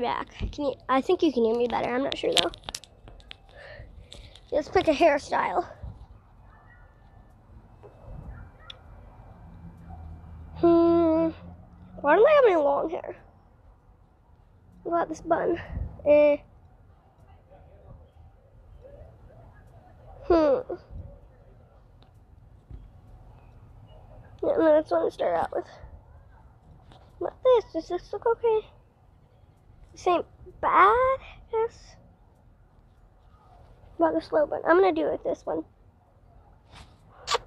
back. Can you? I think you can hear me better. I'm not sure though. Let's pick a hairstyle. Hmm. Why don't I have any long hair? What about this bun? Eh. Hmm. Yeah, that's what I'm start out with. What this? Does this look okay? This ain't bad, yes. About the slow bun? I'm gonna do it with this one.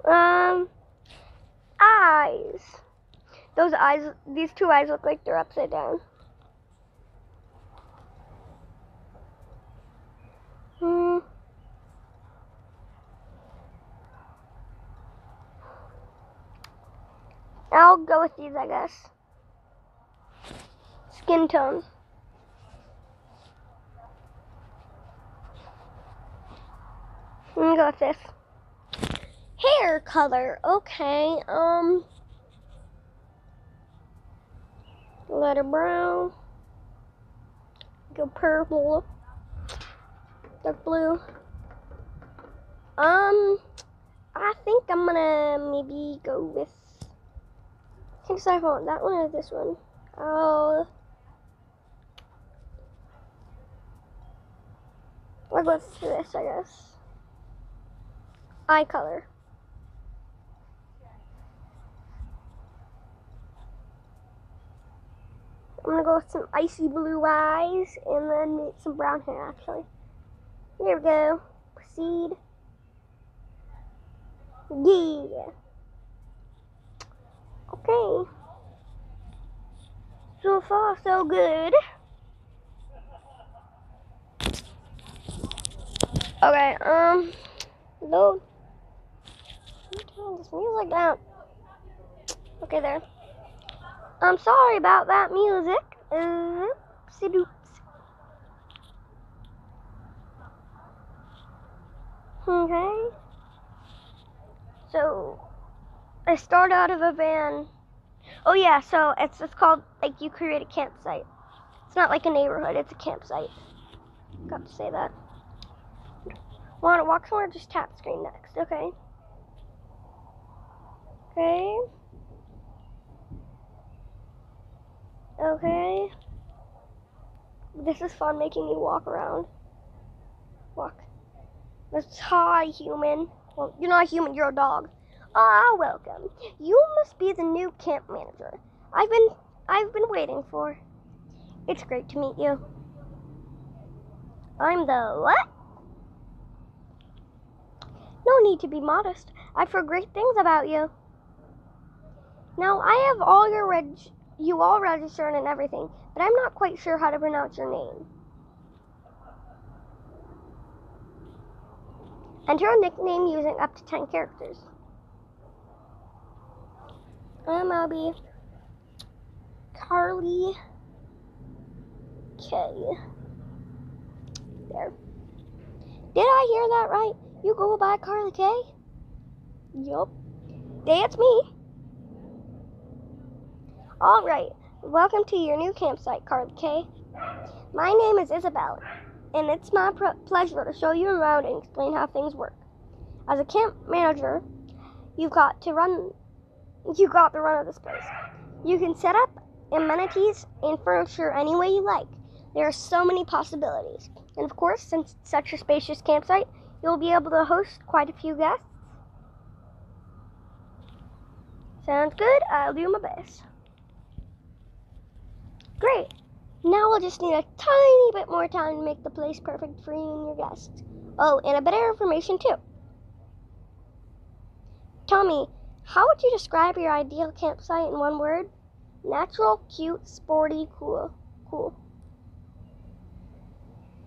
Um, eyes. Those eyes, these two eyes look like they're upside down. Hmm. I'll go with these, I guess. Skin tone. I'm gonna go with this. Hair color. Okay. Um. Letter brown. Go purple. Dark blue. Um. I think I'm gonna maybe go with. I think I want that one or this one. Oh. I'll go with this, I guess eye color. I'm gonna go with some icy blue eyes and then some brown hair actually. Here we go. Proceed. Yeah. Okay. So far, so good. Okay, um, load turn this music down. Okay, there. I'm sorry about that music. Oopsie doops. Okay. So, I start out of a van. Oh yeah, so it's it's called like you create a campsite. It's not like a neighborhood; it's a campsite. Got to say that. Want to walk somewhere? Just tap screen next. Okay. Okay. Okay. This is fun making me walk around. Walk. Let's hi human. Well, you're not a human, you're a dog. Ah, welcome. You must be the new camp manager. I've been I've been waiting for. It's great to meet you. I'm the what? No need to be modest. I've heard great things about you. Now, I have all your reg you all registered and everything, but I'm not quite sure how to pronounce your name. Enter a nickname using up to 10 characters. I'll be Carly K. There. Did I hear that right? You go by Carly K? Yup. That's me. All right, welcome to your new campsite, Carly K. My name is Isabelle, and it's my pr- pleasure to show you around and explain how things work. As a camp manager, you've got to run. You got the run of this place. You can set up amenities and furniture any way you like. There are so many possibilities, and of course, since it's such a spacious campsite, you'll be able to host quite a few guests. Sounds good. I'll do my best. Great. Now we'll just need a tiny bit more time to make the place perfect for you and your guests. Oh, and a bit of information too. Tommy, how would you describe your ideal campsite in one word? Natural, cute, sporty, cool. Cool.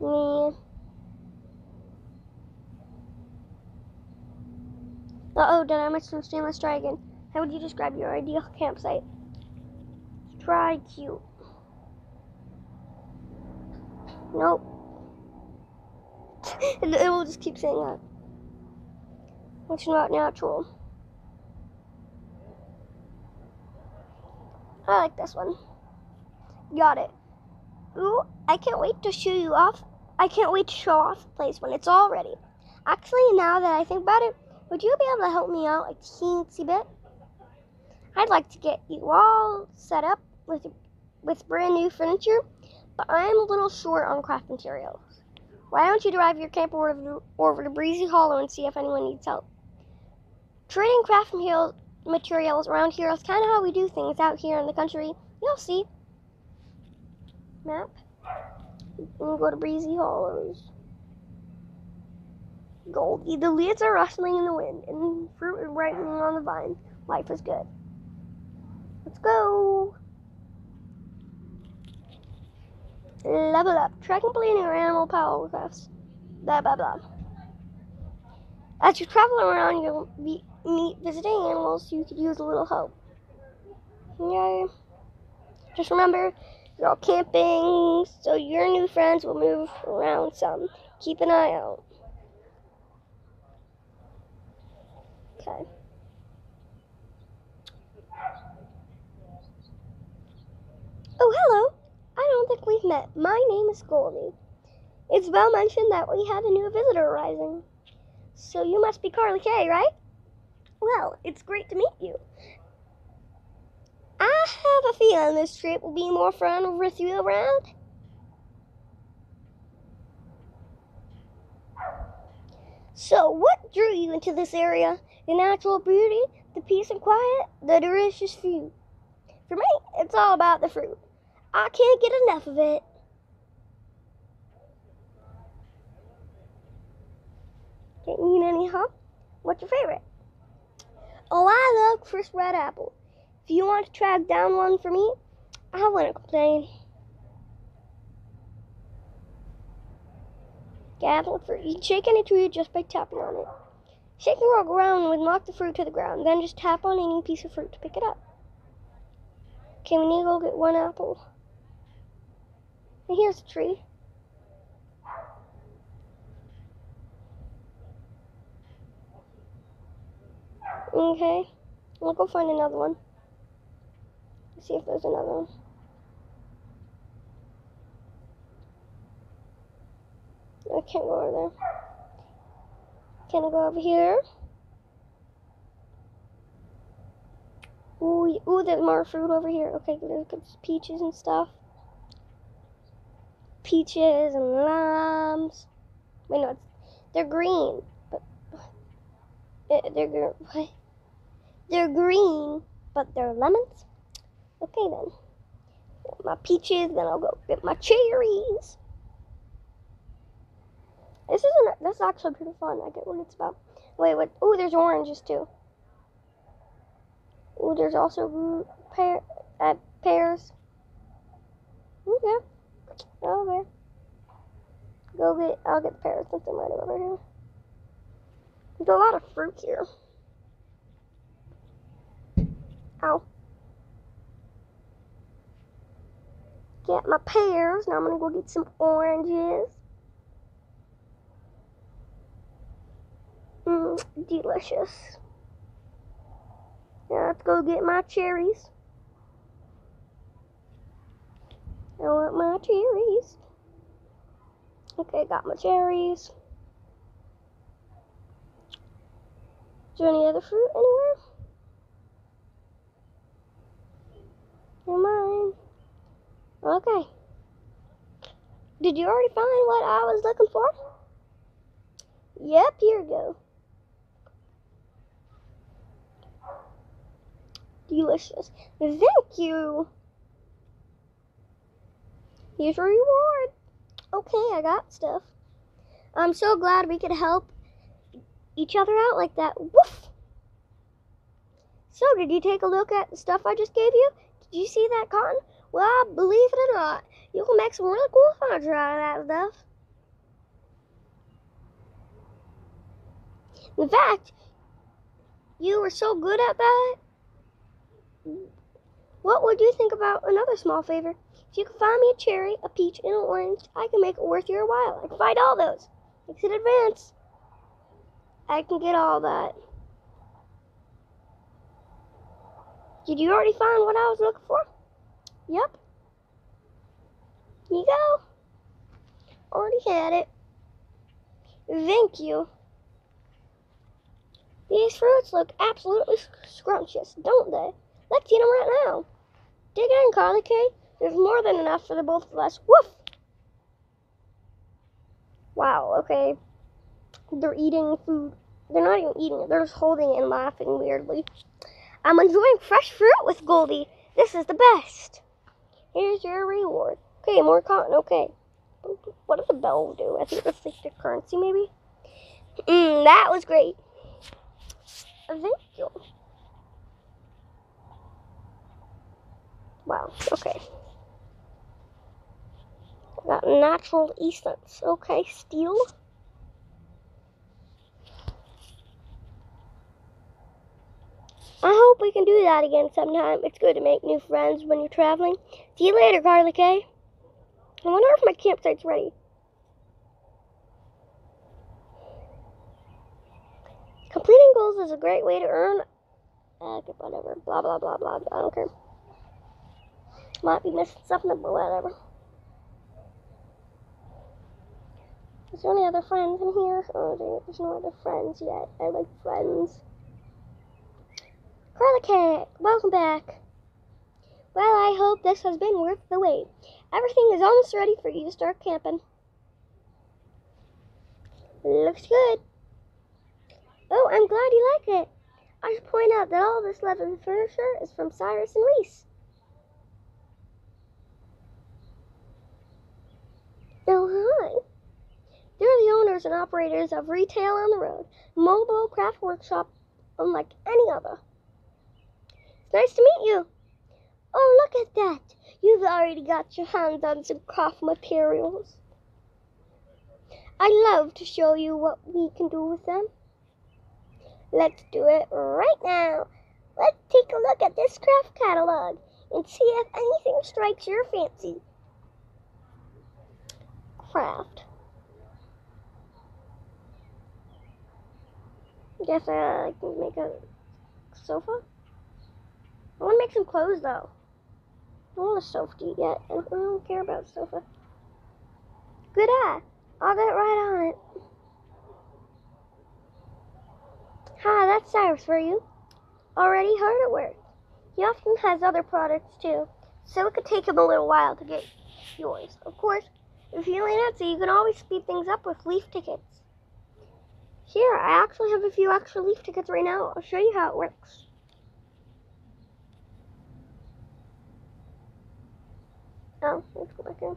Yeah. Uh oh, did I mention Stainless Dragon? How would you describe your ideal campsite? Try cute. Nope. and it will just keep saying that. It's not natural. I like this one. Got it. Ooh, I can't wait to show you off. I can't wait to show off the place when it's all ready. Actually, now that I think about it, would you be able to help me out a teensy bit? I'd like to get you all set up with with brand new furniture, but I'm a little short on craft materials. Why don't you drive your camper over, to Breezy Hollow and see if anyone needs help? Trading craft materials around here is kind of how we do things out here in the country. You'll see. Map. We'll go to Breezy Hollows. Goldie, the leaves are rustling in the wind, and fruit is ripening on the vine. Life is good. Let's go. Level up. Try completing your animal power crafts. Blah, blah, blah. As you travel around, you'll be, meet visiting animals you could use a little help. Yay. Just remember, you're all camping, so your new friends will move around some. Keep an eye out. Okay. Oh, hello. I My name is Goldie. It's well mentioned that we have a new visitor arriving. So you must be Carly K, right? Well, it's great to meet you. I have a feeling this trip will be more fun with you around. So, what drew you into this area? The natural beauty, the peace and quiet, the delicious food. For me, it's all about the fruit. I can't get enough of it. Can't eat any, huh? What's your favorite? Oh, I love crisp red apple. If you want to track down one for me, I wouldn't complain. Apple fruit. You can shake any tree just by tapping on it. Shake and roll around and knock the fruit to the ground. Then just tap on any piece of fruit to pick it up. Okay, we need to go get one apple. Here's a tree. Okay, we'll go find another one. Let's see if there's another one. I can't go over there. Can I go over here? Ooh, ooh, there's more fruit over here. Okay, there's peaches and stuff. Peaches and limes. Wait, no, they're green, but eh, they're what? They're green, but they're lemons. Okay then. My peaches, then I'll go get my cherries. This isn't. This is actually pretty fun. I get what it's about. Wait, what? Oh, there's oranges too. Oh, there's also pear, uh, pears. Okay. Okay. Go get. I'll get the pears since I'm right over here. There's a lot of fruit here. Ow. Get my pears. Now I'm gonna go get some oranges. Mmm, delicious. Now let's go get my cherries. I want my cherries. Okay, got my cherries. Is there any other fruit anywhere? Never mind. Okay. Did you already find what I was looking for? Yep, here we go. delicious. Thank you. Here's your reward. Okay, I got stuff. I'm so glad we could help each other out like that. Woof! So, did you take a look at the stuff I just gave you? Did you see that cotton? Well, believe it or not, you can make some really cool furniture out of that stuff. In fact, you were so good at that, what would you think about another small favor? If you can find me a cherry, a peach, and an orange, I can make it worth your while. I can find all those. Thanks in advance. I can get all that. Did you already find what I was looking for? Yep. you go. Already had it. Thank you. These fruits look absolutely scrumptious, don't they? Let's eat them right now. Dig in, Carly K. There's more than enough for the both of us. Woof! Wow, okay. They're eating food. They're not even eating it. They're just holding it and laughing weirdly. I'm enjoying fresh fruit with Goldie. This is the best. Here's your reward. Okay, more cotton. Okay. What does the bell do? I think that's like the currency, maybe. Mm, that was great. Thank you. Wow. Okay. Got natural essence. Okay, steel. I hope we can do that again sometime. It's good to make new friends when you're traveling. See you later, Carly K. I wonder if my campsite's ready. Completing goals is a great way to earn. Uh, whatever. Blah, blah, blah, blah. I don't care. Might be missing something, but whatever. Is there any other friends in here? Oh, there's no other friends yet. I like friends. Carly K, welcome back. Well, I hope this has been worth the wait. Everything is almost ready for you to start camping. Looks good. Oh, I'm glad you like it. I should point out that all this leather furniture is from Cyrus and Reese. Oh, hi. They're the owners and operators of Retail on the Road, mobile craft workshop unlike any other. It's nice to meet you. Oh, look at that. You've already got your hands on some craft materials. I'd love to show you what we can do with them. Let's do it right now. Let's take a look at this craft catalog and see if anything strikes your fancy. Craft. Guess I can make a sofa. I want to make some clothes though. I don't want a sofa yet. I don't care about sofa. Good eye. I'll get right on it. Hi, that's Cyrus for you. Already hard at work. He often has other products too, so it could take him a little while to get yours. Of course, if you're feeling antsy, you can always speed things up with leaf tickets. Here, I actually have a few extra leaf tickets right now. I'll show you how it works. Oh, let's go back in.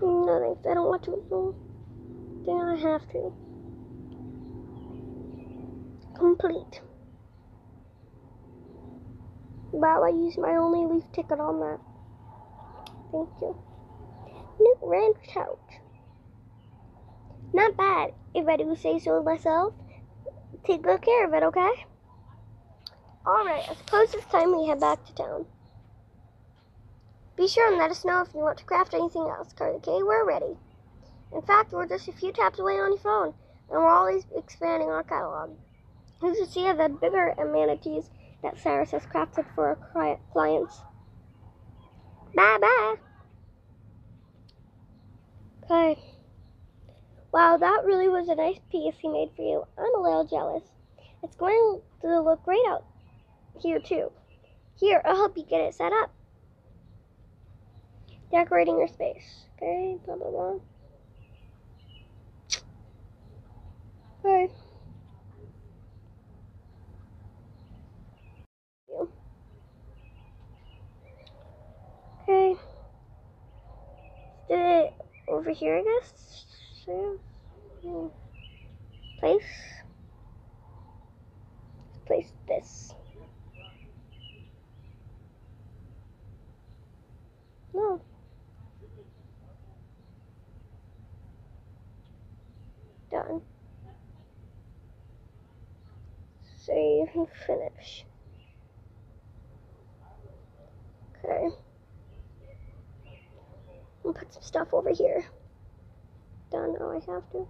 No thanks, I don't want to. Then I have to. Complete. Wow, I used my only leaf ticket on that. Thank you. New ranch couch. Not bad, if I do say so myself take good care of it, okay? Alright, I suppose it's time we head back to town. Be sure and let us know if you want to craft anything else, Carly K. We're ready. In fact, we're just a few taps away on your phone, and we're always expanding our catalog. You should see the bigger amenities that Cyrus has crafted for our clients. Bye bye. Okay. Wow, that really was a nice piece he made for you. I'm a little jealous. It's going to look great out here, too. Here, I'll help you get it set up. Decorating your space. Okay, blah, blah, blah. Okay. Okay. Do it over here, I guess? Place. Place this. No. Done. Save and finish okay I'll put some stuff over here done. Oh, I have to.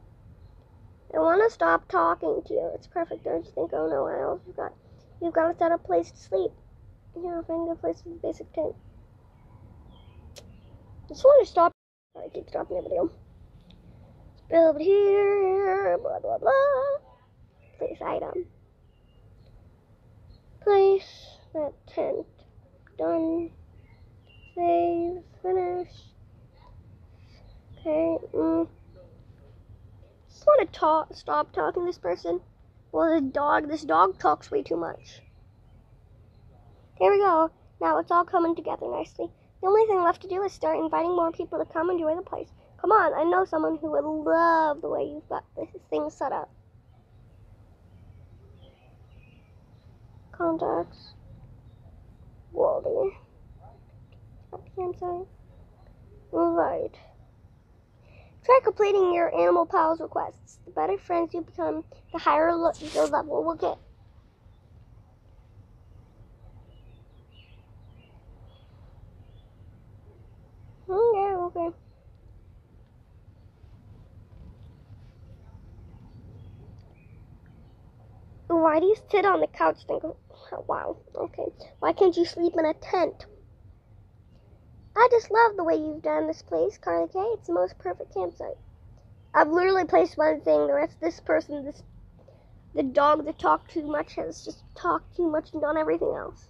I want to stop talking to you. It's perfect. I just think, oh no, I also got, you've got to set a place to sleep. Yeah, find a place with a basic tent. I just want to stop. Oh, I keep stopping the video. Build here, blah blah blah. Place item. Place that tent. Done. Save. Finish. Okay. Mm. Just want to talk. Stop talking this person. Well, this dog. This dog talks way too much. There we go. Now it's all coming together nicely. The only thing left to do is start inviting more people to come and enjoy the place. Come on, I know someone who would love the way you've got this thing set up. Contacts. Waldy. I'm sorry. Invite. Try completing your Animal Pals requests. The better friends you become, the higher your level will get. Hmm, okay. Why do you sit on the couch and go, wow, okay. Why can't you sleep in a tent? I just love the way you've done this place, Carly K. It's the most perfect campsite. I've literally placed one thing, the rest this person, this the dog that talked too much has just talked too much and done everything else.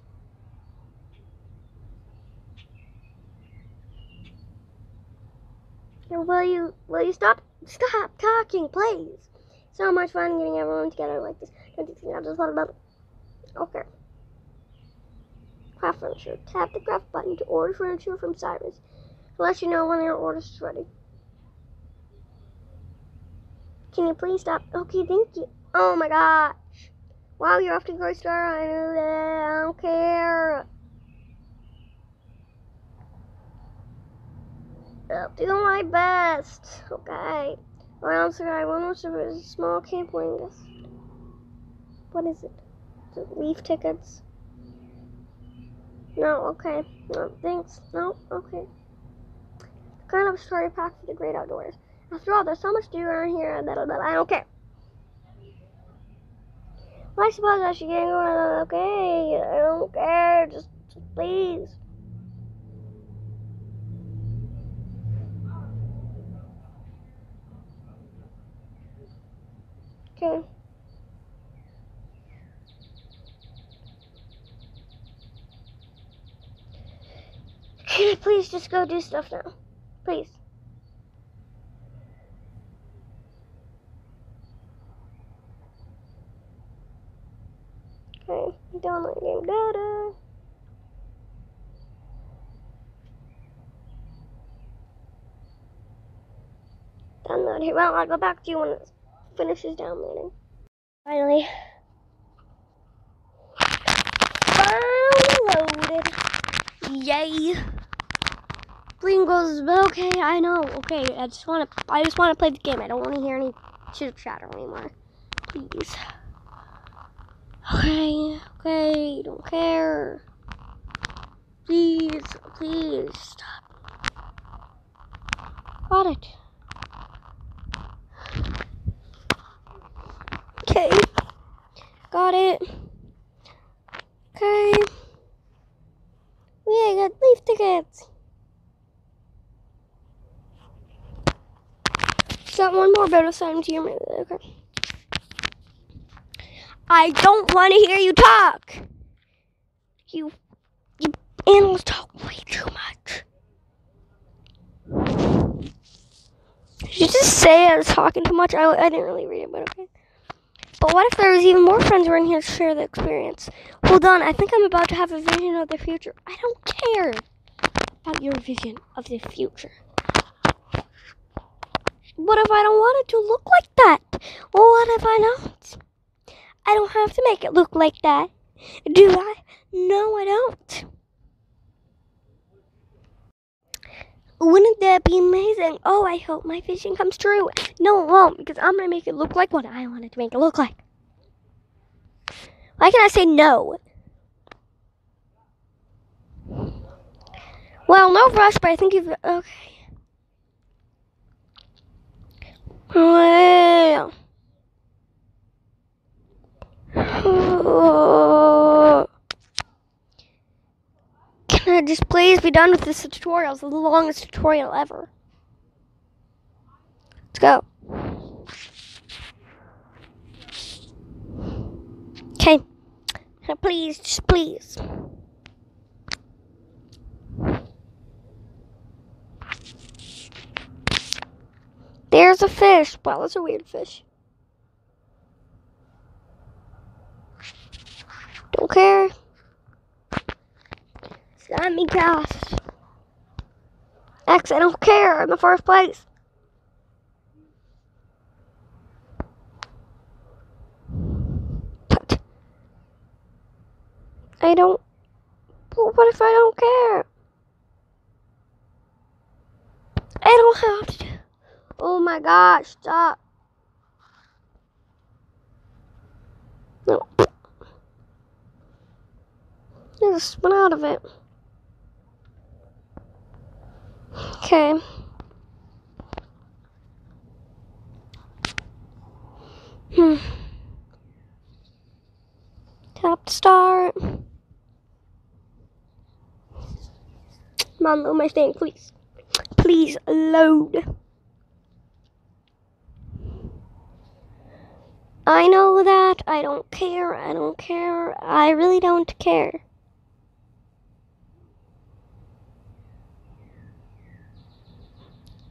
will you will you stop stop talking, please? So much fun getting everyone together like this. Don't you think I just thought about? Okay. Craft furniture. Tap the craft button to order furniture from Cyrus. He'll let you know when your order is ready. Can you please stop? Okay, thank you. Oh my gosh. Wow, you're off to Grocery Store. I that. I don't care. I'll do my best. Okay. My answer I want to a small camp wingus. What? Is it leaf tickets? No, okay. No, thanks. No, okay. Kind of a story pack for the great outdoors. After all, there's so much to do around here that I don't care. Well, I suppose I should get going. Okay, I don't care. Just, just please. Okay. I please just go do stuff now? Please. Okay, download game data. Download here. Well, I'll go back to you when it's finishes downloading. Finally. Finally loaded. Yay. Green goes, okay, I know. Okay, I just want to, I just want to play the game. I don't want to hear any chit chatter anymore. Please. Okay, okay, don't care. Please, please, stop. Got it. Okay. Got it. Okay. We got leaf tickets. Got one more better to your Okay. I don't want to hear you talk. You, you animals talk way too much. Did you just say I was talking too much? I, I didn't really read it, but okay. But what if there was even more friends in here to share the experience? Hold on, I think I'm about to have a vision of the future. I don't care about your vision of the future. What if I don't want it to look like that? Well, what if I don't? I don't have to make it look like that. Do I? No, I don't. Wouldn't that be amazing? Oh, I hope my vision comes true. No, it won't, because I'm going to make it look like what I wanted to make it look like. Why can I say no? Well, no rush, but I think you've... Okay. Can I just please be done with this tutorial? It's the longest tutorial ever. Let's go. Okay. Please, just please. There's a fish. Wow, that's a weird fish. Don't care. Send me cast. X, I don't care. in the first place. But I don't. What if I don't care? I don't have to. Oh my gosh, stop. No. I just went out of it. Okay. Hmm. Tap start. Mom, load my thing, please. Please load. I know that. I don't care. I don't care. I really don't care.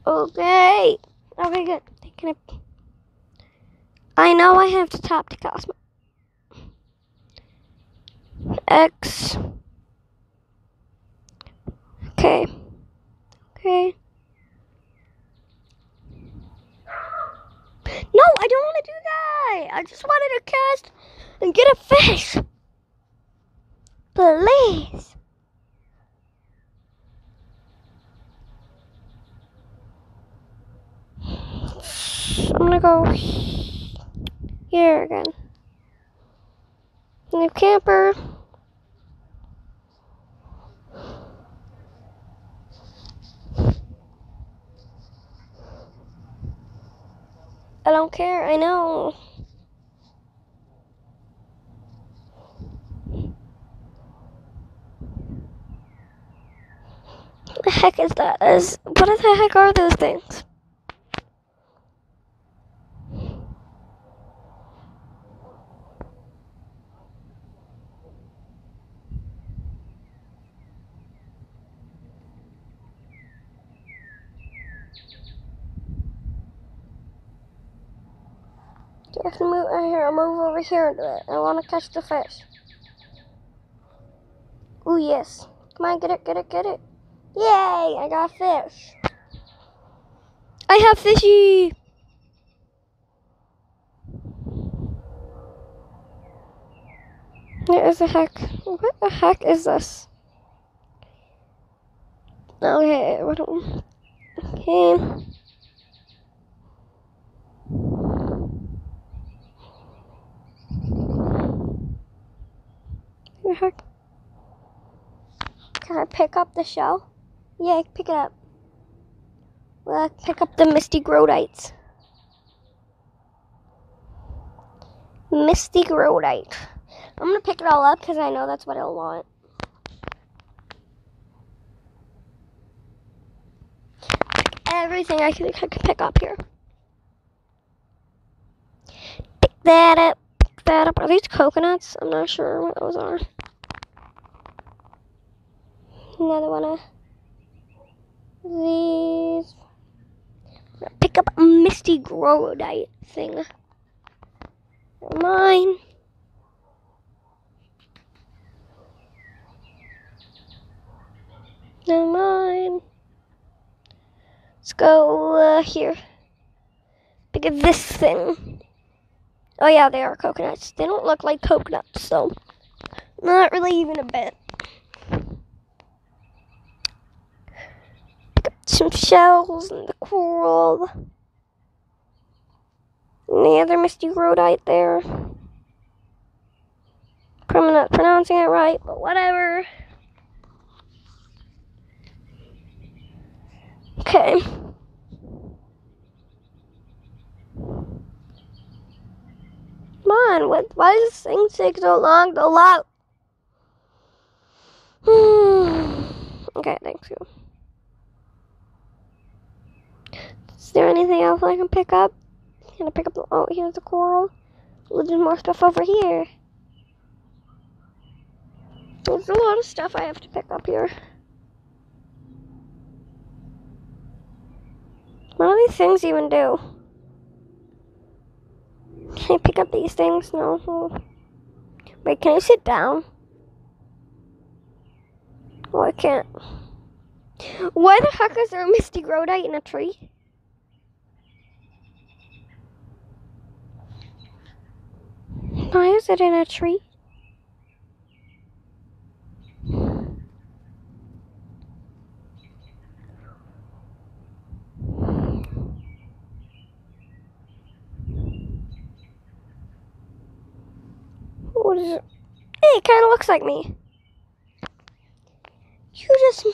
Okay. Okay, good. Taking it. I know I have to top to Cosmo. X. Okay. Okay. No, I don't want to do that. I just wanted to cast and get a fish. Please. I'm gonna go here again. New camper. I don't care, I know. What the heck is that? Is what the heck are those things? Can move right here. I'll move over here and do it. I want to catch the fish. Oh yes. Come on, get it, get it, get it. Yay! I got fish. I have fishy. What is the heck? What the heck is this? Okay, what? Okay. The heck? Can I pick up the shell? Yeah, pick it up. Well, pick up the Misty Growdites. Misty Growdite. I'm gonna pick it all up because I know that's what I'll want. Everything I can, I can pick up here. Pick that up Pick that up. Are these coconuts? I'm not sure what those are. Another one of these. Pick up a Misty Growdite thing. Mine. Never mine. Let's go uh, here. Pick up this thing. Oh yeah, they are coconuts. They don't look like coconuts, so not really even a bit. Pick up some shells and the coral. And the other misty rhodite there. Probably not pronouncing it right, but whatever. Okay. Come on. What, why does this thing take so long to load? Okay, thanks you. Is there anything else I can pick up? Can I pick up the, oh, here's the coral. There's more stuff over here. There's a lot of stuff I have to pick up here. What do these things even do? Can I pick up these things? No. Wait, can I sit down? Oh, I can't. Why the heck is there a misty Groudite in a tree? Why is it in a tree? What is it? Hey, it kind of looks like me. You just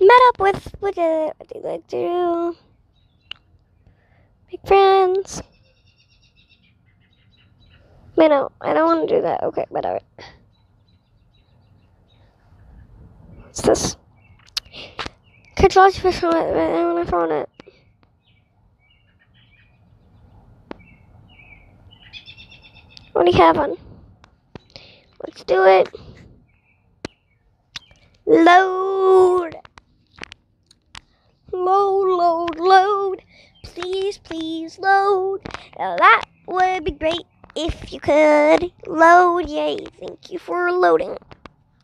met up with with what do you like to do? Make friends. No, I don't want to do that. Okay, whatever. What's this? Catch lots fish on it, I want to throw on it. What do you have on? Let's do it. Load. Load, load, load. Please, please load. Now that would be great if you could. Load, yay. Thank you for loading.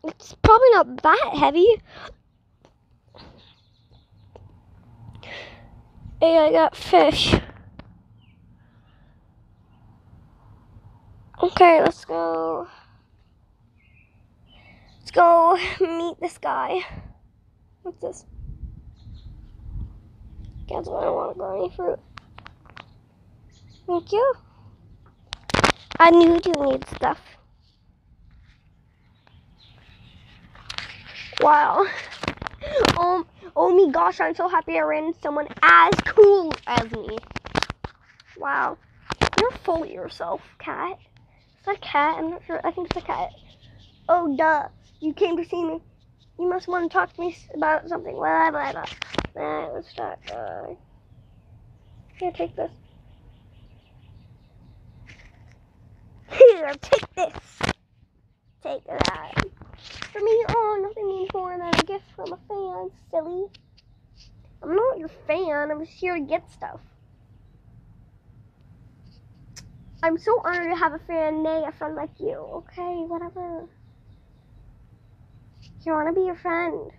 It's probably not that heavy. Hey, I got fish. Okay, let's go. Let's go meet this guy. What's this? Guess I don't want to grow any fruit. Thank you. I knew you need stuff. Wow. Oh, oh my gosh, I'm so happy I ran into someone as cool as me. Wow. You're full of yourself, cat. That a cat? I'm not sure. I think it's a cat. Oh, duh. You came to see me. You must want to talk to me about something. Blah, blah, blah. Nah, let's start. Uh, here, take this. Here, take this. Take that. For me, oh, nothing means more than a gift from a fan, silly. I'm not your fan. I'm just here to get stuff. I'm so honored to have a fan, nay, a friend like you. Okay, whatever. You want to be your friend.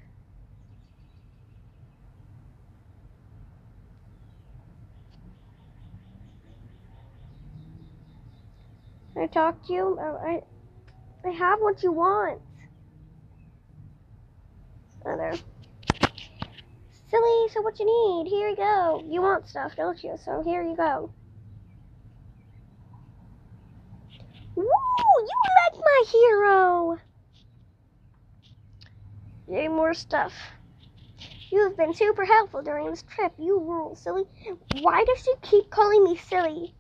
Can I talk to you? Uh, I, I have what you want. There. Silly, so what you need? Here you go. You want stuff, don't you? So here you go. Woo! You like my hero! Yay, more stuff. You have been super helpful during this trip. You rule, silly. Why does she keep calling me silly?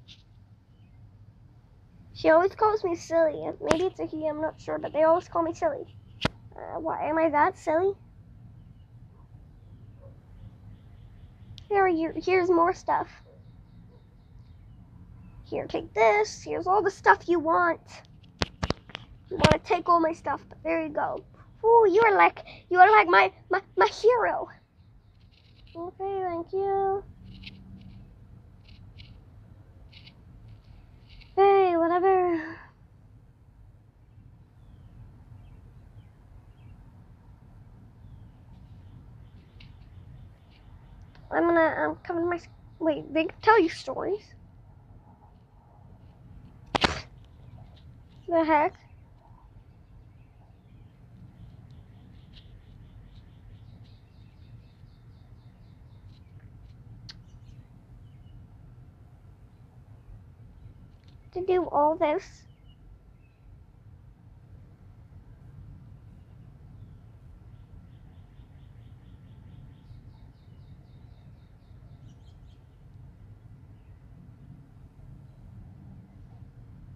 She always calls me silly. Maybe it's a he, I'm not sure, but they always call me silly. Uh, why am I that silly? Here, you, here's more stuff. Here, take this. Here's all the stuff you want. You want to take all my stuff, but there you go. Ooh, you are like you are like my my, my hero. Okay, thank you. Hey, whatever. I'm gonna I'm coming to my wait, they tell you stories. The heck? To do all this?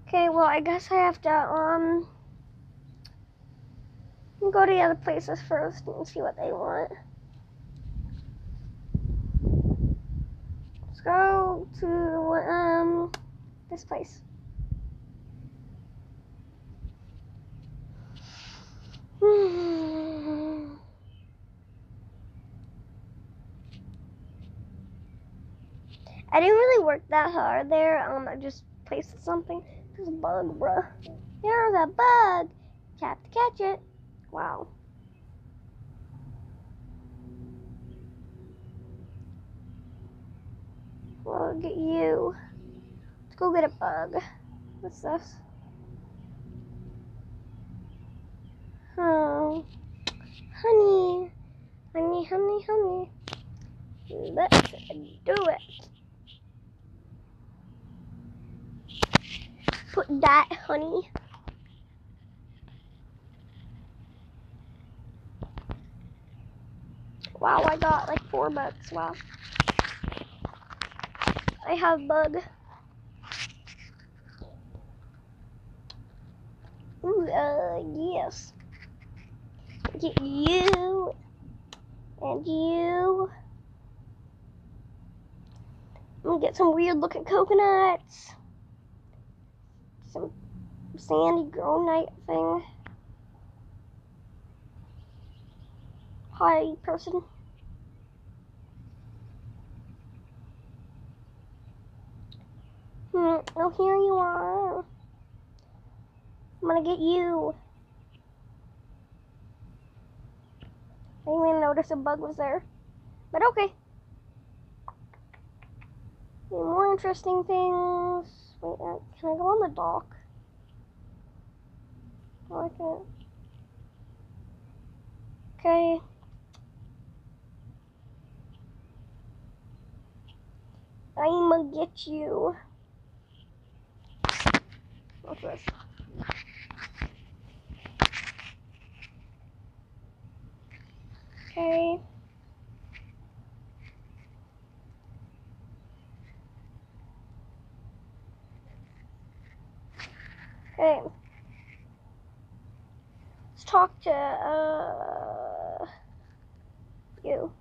Okay, well, I guess I have to, um, go to the other places first and see what they want. Let's go to um this place. I didn't really work that hard there. Um, I just placed something. There's a bug, bruh. There's a bug. Tap to catch it. Wow. Look at you. Go get a bug. What's this? Oh, honey, honey, honey, honey. Let's do it. Put that, honey. Wow, I got like four bucks. Wow. I have bug. Ooh, uh, yes. Get you and you. I'm gonna get some weird looking coconuts. Some sandy night thing. Hi, person. Hmm, oh, here you are. I'm gonna get you. I didn't even notice a bug was there. But okay. Any more interesting things? Wait, uh, can I go on the dock? I can't. Okay. I'ma get you. What's this? Okay. Okay. Let's talk to uh you.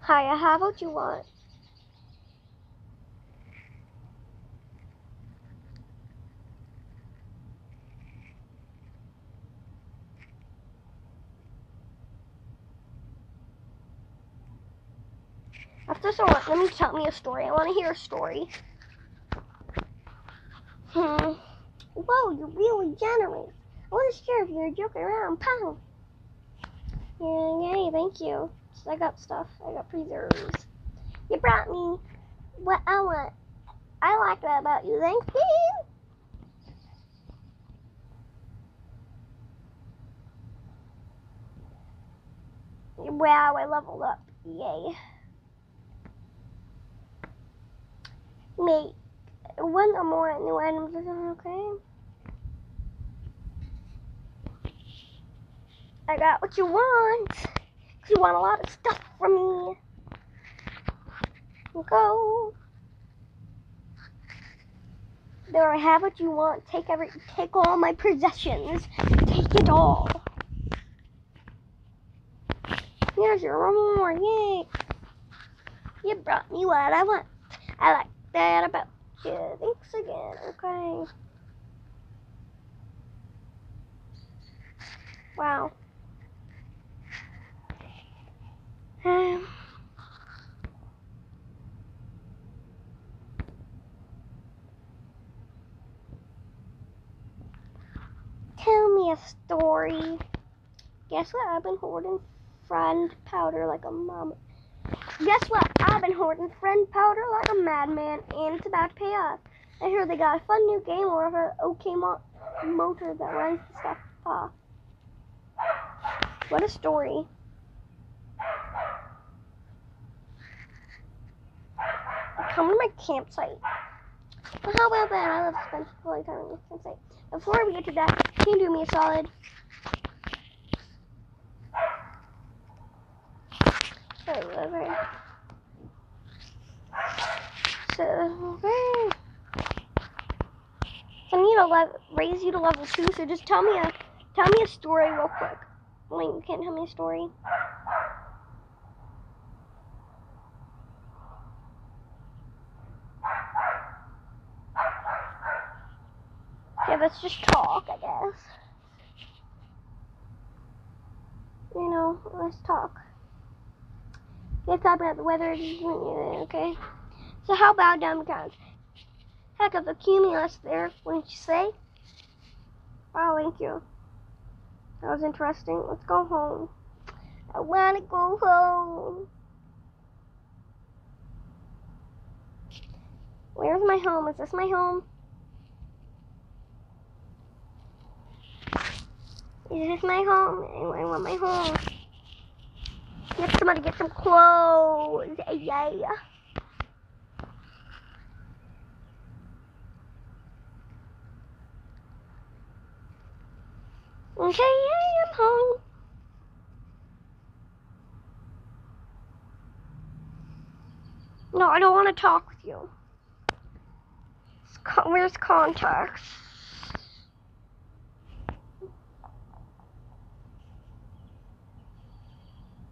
Hi, how about you want. Let me tell me a story. I want to hear a story. Hmm. Whoa, you're really generous. I wasn't sure if you were joking around. Pow. Yeah, yay, thank you. I got stuff. I got preserves. You brought me what I want. I like that about you. Thank you. Wow, I leveled up. Yay. Make one or more new items or something, okay? I got what you want. You want a lot of stuff from me. Go. There, I have what you want. Take every, take all my possessions. Take it all. Here's your reward. Yay. You brought me what I want. I like that about you. Thanks again. Okay. Wow. Um, tell me a story. Guess what? I've been hoarding friend powder like a mom. Guess what? I've been hoarding friend powder like a madman, and it's about to pay off. I hear they got a fun new game over an OK mo motor that runs the stuff off. What a story. Come to my campsite. Well, how about that? I love to spend quality time on the campsite. Before we get to that, can you do me a solid? Okay. So, okay. I need to raise you to level 2, so just tell me a Tell me a story real quick. Wait, you can't tell me a story? Okay, let's just talk, I guess. You know, let's talk. Let's talk about the weather, okay? So how about dumb counts? Heck of a cumulus there, wouldn't you say? Oh, thank you. That was interesting. Let's go home. I want to go home. Where's my home? Is this my home? Is this my home? I want my home. Get somebody get some clothes. Yeah. Okay, I am home. No, I don't want to talk with you. Where's contacts?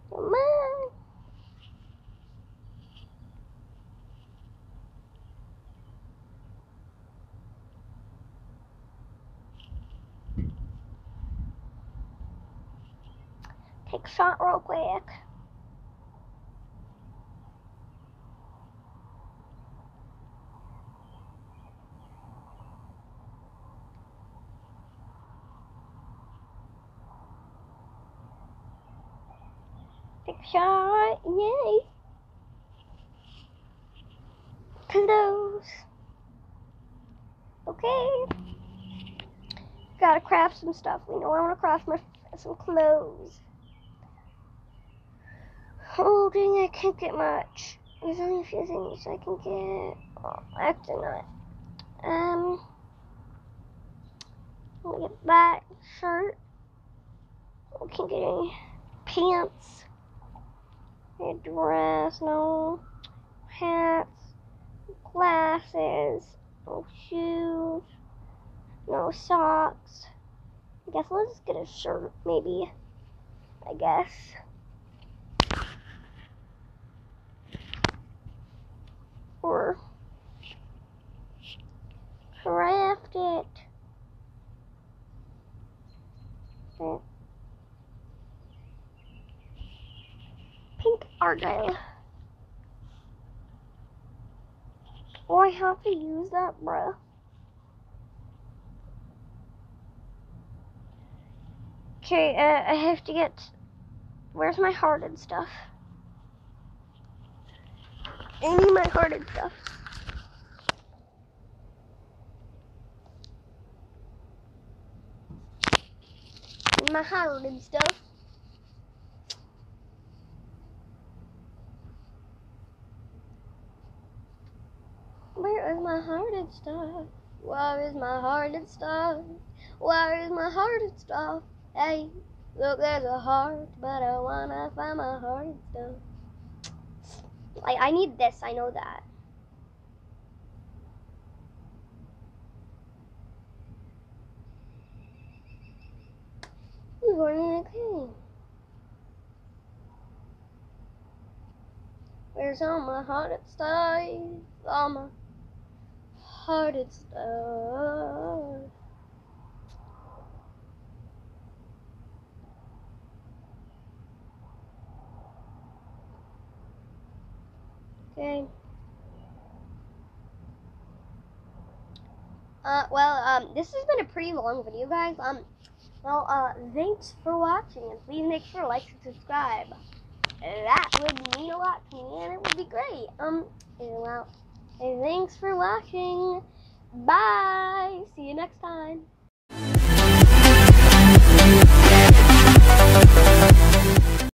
Come on. Take a shot real quick. Take a shot, yay! Close. Okay. Gotta craft some stuff. We know I want to craft my some clothes. Dang, I can't get much. There's only a few things I can get. Oh, not. Um, me get that shirt. I can't get any pants. A dress, no. Hats, glasses, no shoes, no socks. I guess let's just get a shirt, maybe. I guess. Or craft it. Pink argyle. Oh, I have to use that, bruh. Okay, uh, I have to get... Where's my heart and stuff? Need my hearted stuff. My hearted stuff. Where is my hearted stuff? Where is my hearted stuff? Where is my hearted stuff? Hey, look, there's a heart, but I wanna find my hearted stuff. I, I need this, I know that. We're running okay. Where's all my hearted stuff? All my hearted stuff. Okay. Uh, well, um, this has been a pretty long video, guys. Um, well, uh, thanks for watching, and please make sure to like and subscribe. That would mean a lot to me, and it would be great. Um, well, thanks for watching. Bye. See you next time.